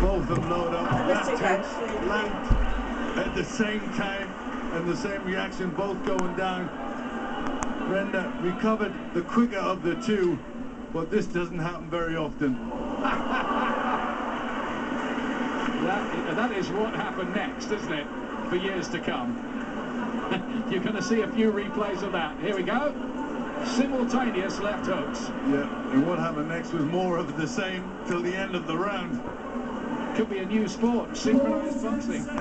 both of them load up. Left hook, land at the same time, and the same reaction, both going down. Brenda recovered the quicker of the two, but this doesn't happen very often. That, that is what happened next, isn't it? For years to come. You're going to see a few replays of that. Here we go. Simultaneous left hooks. Yeah, and what happened next was more of the same till the end of the round. Could be a new sport, synchronized boxing.